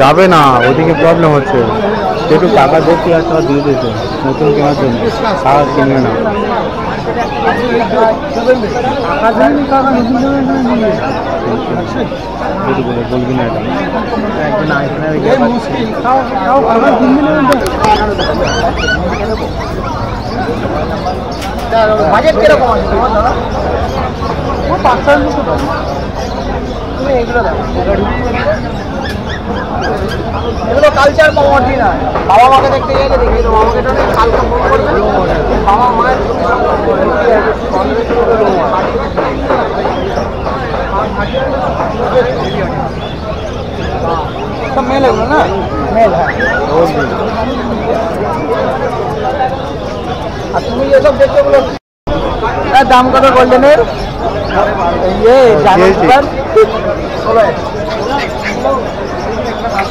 যাবে না, ওদিকে প্রবলেম হচ্ছে। একটু টাকা দেখতে আর টাকা দিয়ে দিতে নতুন কেনার জন্য। টাকা কিনবে না। বাজেট কীরকম আছে? তোমার দাদা এগুলো এগুলো কালচার প্রপার্টি না বাবা মাকে দেখতে গেলে দেখি তো বাবাকে তো কালকে ফোন করবে। বাবা মায়ের মেল এগুলো না? মেল হ্যাঁ। আর তুমি যেসব দেখছ ওগুলো দাম কত গোল্ডেনের ইয়ে জানো দিয়েছি। ষোলো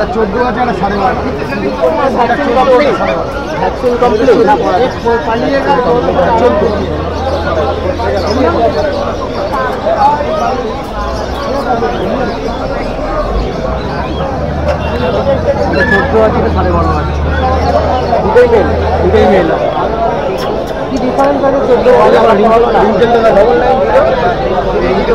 এটা চোদ্দ হাজার সাড়ে বারো। চোদ্দ আছে সাড়ে বারো। আছে দুটোই মেল দুটোই মেল কি ডিফারেন্স আছে চোদ্দ রিঙ্কেলটা ডবল নাইন জিরো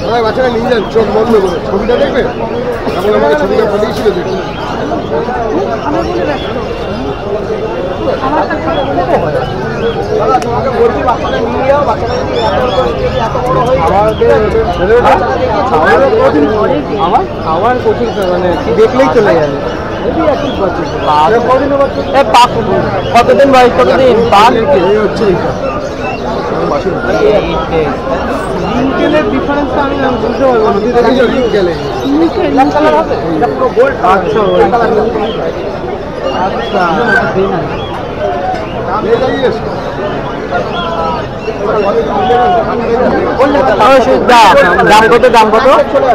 সবাই বাচ্চারা নিয়ে যান চোখ বন্ধ করে। ছবিটা দেখবে? এখন আমাকে ছবিটা পাঠিয়েছিল দেখুন আমার আমার কোচিং মানে দেখলেই চলে যাবে পাক কতদিন বয়স কতদিন পাক হচ্ছে এইটা ডিফারেন্সটা আমি বুঝতে পারব না। এই যে রিঙ্কেলে আচ্ছা আচ্ছা নিয়ে যাইয়ে এসো। দাম কত দাম কত চোদ্দ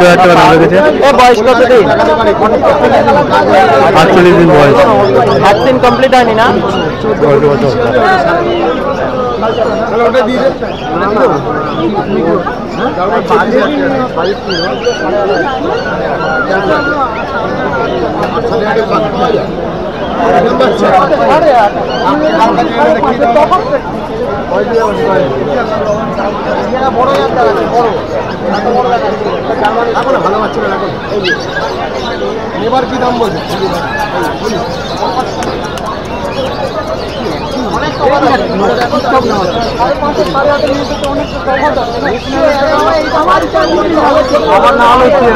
হাজার টাকা দাম লেগেছে এ বয়স কত দিন? আটচল্লিশ দিন বয়স। ভ্যাকসিন কমপ্লিট হয়নি না? বড় যাতে আছে বড় এত বড় দেখাচ্ছে ভালো বাচ্চা। এবার কি দাম বলছে অনেক তফাৎ আছে আমার নাম হচ্ছে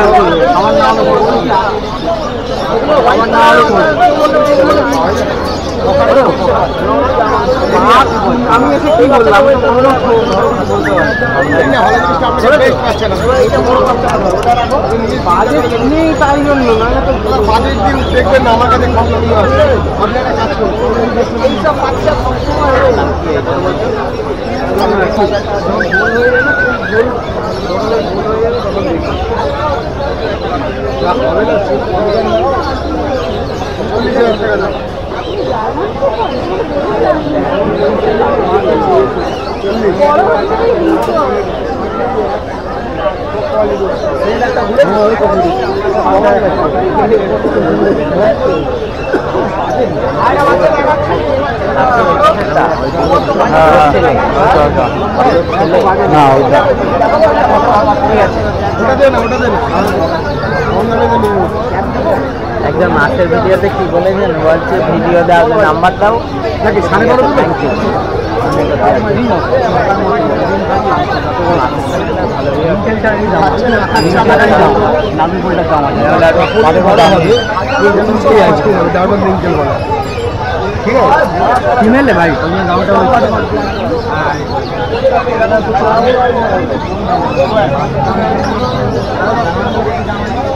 আমি এসে কি বললাম? বাজেট নেই তাই জন্য দেখবেন আমার কাছে কম আছে না ওইটা ওটা দেন ওটা দেন একজন মাসের ভিডিওতে কি বলেছেন? বলছে ভিডিও দাও নাম্বার দাও। নাকি সাড়ে বারো থ্যাংক ইউ ফিমেলে ভাই দামটা